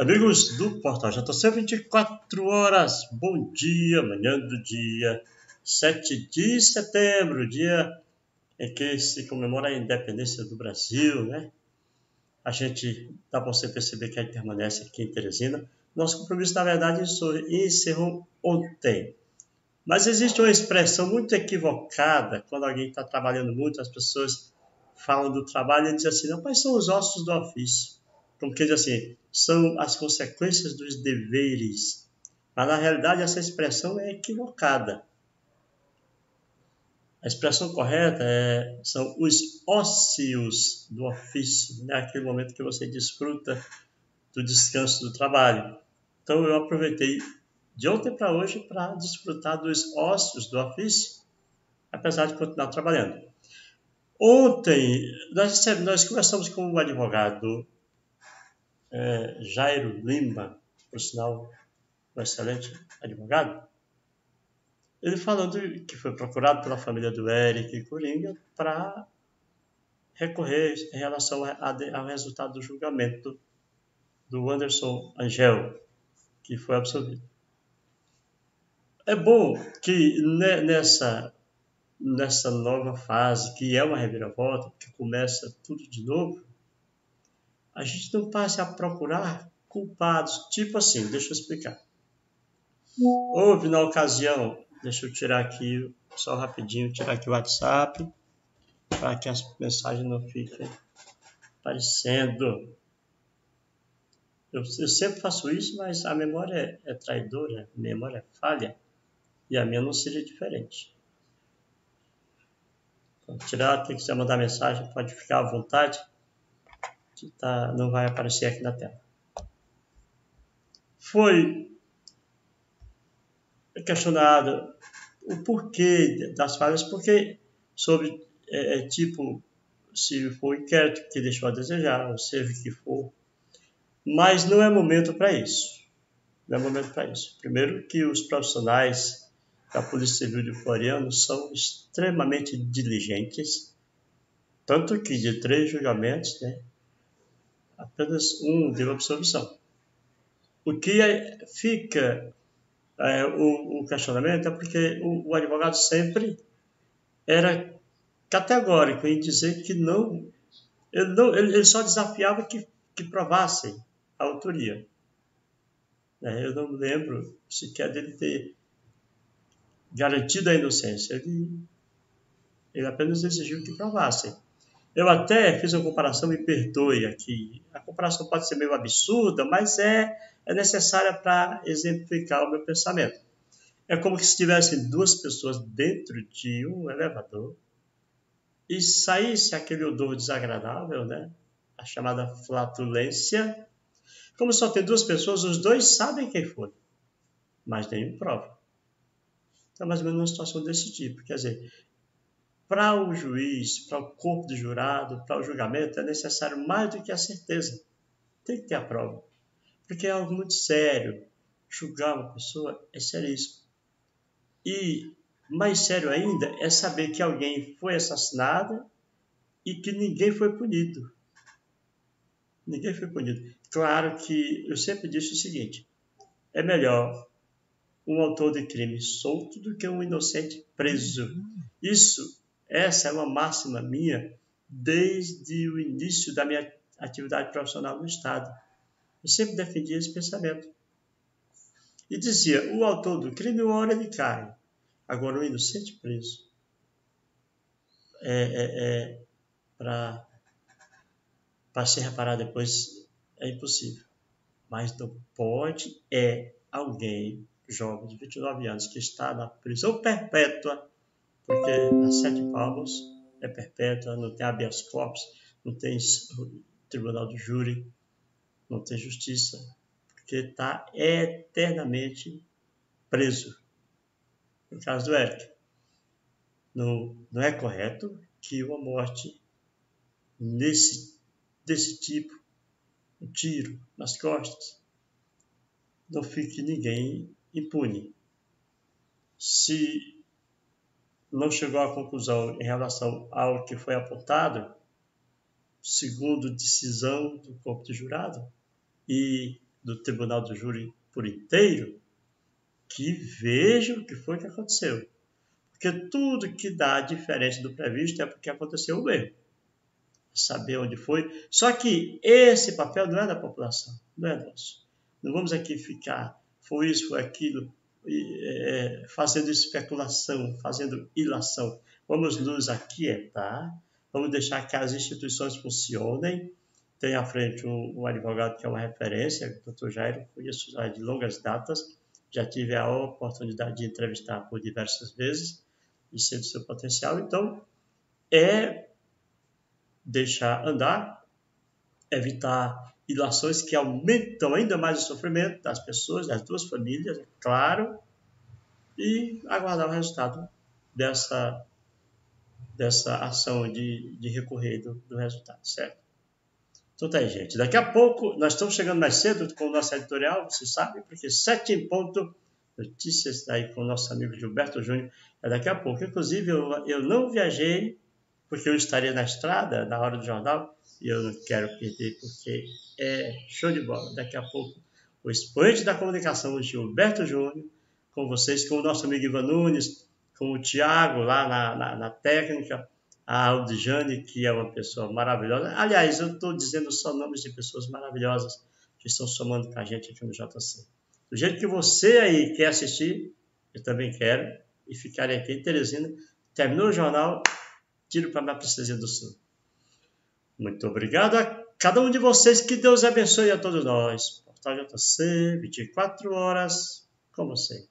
Amigos do Portal JC, 24 horas, bom dia, manhã do dia 7 de setembro, dia em que se comemora a independência do Brasil, né? A gente dá para você perceber que a gente permanece aqui em Teresina. Nosso compromisso, na verdade, encerrou ontem. Mas existe uma expressão muito equivocada quando alguém está trabalhando muito, as pessoas falam do trabalho e dizem assim: não, quais são os ossos do ofício? Como que diz assim, são as consequências dos deveres. Mas na realidade essa expressão é equivocada. A expressão correta é, são os ócios do ofício, né? aquele momento que você desfruta do descanso do trabalho. Então eu aproveitei de ontem para hoje para desfrutar dos ócios do ofício, apesar de continuar trabalhando. Ontem nós, nós conversamos com um advogado é, Jairo Lima, por sinal, um excelente advogado, ele falando que foi procurado pela família do Eric Coringa para recorrer em relação ao resultado do julgamento do Anderson Angel, que foi absolvido. É bom que nessa, nessa nova fase, que é uma reviravolta, que começa tudo de novo, a gente não passe a procurar culpados. Tipo assim, deixa eu explicar. Houve na ocasião, deixa eu tirar aqui, só rapidinho, tirar aqui o WhatsApp, para que as mensagens não fiquem aparecendo. Eu, eu, sempre faço isso, mas a memória é, é traidora, a memória é falha, e a minha não seria diferente. Tirar, quem quiser mandar mensagem, pode ficar à vontade que tá, não vai aparecer aqui na tela. Foi questionado o porquê das falhas, porque sobre é, é, tipo se foi inquérito que deixou a desejar, ou seja que for, mas não é momento para isso. Não é momento para isso. Primeiro que os profissionais da Polícia Civil de Floriano são extremamente diligentes, tanto que de três julgamentos, né, apenas um deu absolvição. O que é, fica é, o, o, questionamento é porque o, o, advogado sempre era categórico em dizer que não, ele, não, ele, ele só desafiava que, que provassem a autoria. É, eu não me lembro sequer dele ter garantido a inocência. Ele, ele apenas exigiu que provassem. Eu até fiz uma comparação, me perdoe aqui. A comparação pode ser meio absurda, mas é, é necessária para exemplificar o meu pensamento. É como se tivessem duas pessoas dentro de um elevador e saísse aquele odor desagradável, né? a chamada flatulência. Como só tem duas pessoas, os dois sabem quem foi, mas nenhum prova. Então, mais ou menos uma situação desse tipo. Quer dizer, para o juiz, para o corpo do jurado, para o julgamento, é necessário mais do que a certeza. Tem que ter a prova. Porque é algo muito sério. Julgar uma pessoa é seríssimo. E mais sério ainda é saber que alguém foi assassinado e que ninguém foi punido. Ninguém foi punido. Claro que eu sempre disse o seguinte: é melhor um autor de crime solto do que um inocente preso. Isso essa é uma máxima minha desde o início da minha atividade profissional no Estado. Eu sempre defendia esse pensamento. E dizia: o autor do crime, uma hora ele cai. Agora, o inocente preso. É, é, é para se reparar depois é impossível. Mas não pode é alguém jovem de 29 anos que está na prisão perpétua porque a sete palmos é perpétua, não tem habeas corpus, não tem tribunal de júri, não tem justiça, porque está eternamente preso. No caso do Eric, não, não é correto que uma morte nesse, desse tipo, um tiro nas costas, não fique ninguém impune. Se não chegou à conclusão em relação ao que foi apontado, segundo decisão do corpo de jurado, e do tribunal do júri por inteiro, que vejam o que foi que aconteceu. Porque tudo que dá diferente do previsto é porque aconteceu o erro. Saber onde foi. Só que esse papel não é da população, não é nosso. Não vamos aqui ficar, foi isso, foi aquilo, é, fazendo especulação, fazendo ilação. Vamos nos aquietar, vamos deixar que as instituições funcionem. Tem à frente um, um advogado que é uma referência, o doutor Jairo, conheço já de longas datas, já tive a oportunidade de entrevistar por diversas vezes e sei do seu potencial. Então, é deixar andar, evitar ilações que aumentam ainda mais o sofrimento das pessoas, das duas famílias, é claro, e aguardar o resultado dessa, dessa ação de, de recorrer do, do resultado, certo? Então tá aí, gente. Daqui a pouco, nós estamos chegando mais cedo com o nosso editorial, você sabe, porque sete em ponto, notícias aí com o nosso amigo Gilberto Júnior, é daqui a pouco. Inclusive, eu, eu não viajei, porque eu estaria na estrada na hora do jornal, e eu não quero perder, porque é show de bola. Daqui a pouco, o expoente da comunicação, o Gilberto Júnior, com vocês, com o nosso amigo Ivan Nunes, com o Tiago lá na, na, na técnica, a Aldijane, que é uma pessoa maravilhosa. Aliás, eu estou dizendo só nomes de pessoas maravilhosas que estão somando com a gente aqui no JC. Do jeito que você aí quer assistir, eu também quero, e ficarem aqui em Teresina. Terminou o jornal, tiro para a Princesa do Sul. Muito obrigado a cada um de vocês. Que Deus abençoe a todos nós. Portal JC, 24 horas, como sempre.